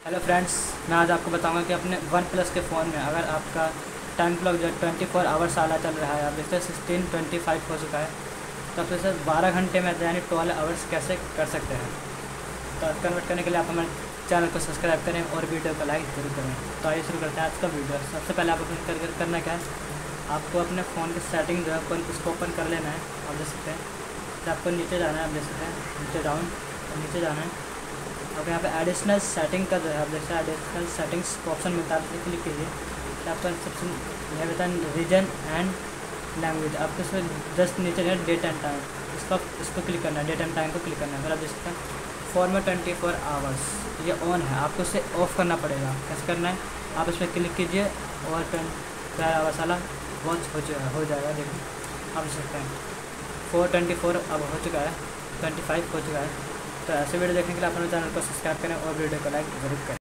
Hello friends मैं आज आपको बताऊँगा कि अपने वन प्लस के फ़ोन में अगर आपका टाइम क्लॉक जो ट्वेंटी फोर आवर्स आला चल रहा है देखते हैं सिक्सटीन ट्वेंटी फाइव हो चुका है तो आप इसे बारह घंटे में यानी ट्वेल्व आवर्स कैसे कर सकते हैं? तो कन्वर्ट करने के लिए आप हमारे चैनल को सब्सक्राइब करें और वीडियो को लाइक ज़रूर करें। तो आइए शुरू करते हैं आज का वीडियो सबसे पहले आप अपने कर, करना क्या है? आपको अपने फ़ोन की सेटिंग जो है उसको ओपन कर लेना है आप देख सकते हैं। तो आपको नीचे जाना है आप देख सकते हैं नीचे डाउन नीचे जाना है। अब यहाँ पे एडिशनल सेटिंग का जो है। आप देखते हैं एडिशनल सेटिंग्स का ऑप्शन मिलता है आप क्लिक कीजिए तो आपका सबसे यह होता रीजन एंड लैंग्वेज आपको इसमें जस्ट नीचे है डेट एंड टाइम इसका इसको क्लिक करना है डेट एंड टाइम को क्लिक करना है। फिर आप देख सकते हैं फोर में ट्वेंटी फोर आवर्स ये ऑन है। आपको इसे ऑफ़ करना पड़ेगा। कैसे करना है? आप इस पर क्लिक कीजिए और ट्वेंटी आवर्स वाला वॉच हो चुका हो जाएगा। देखिए, आप देख सकते हैं फोर ट्वेंटी फोर अब हो चुका है ट्वेंटी फाइव हो चुका है। तो ऐसे वीडियो देखने के लिए अपने चैनल को सब्सक्राइब करें और वीडियो को लाइक ज़रूर करें।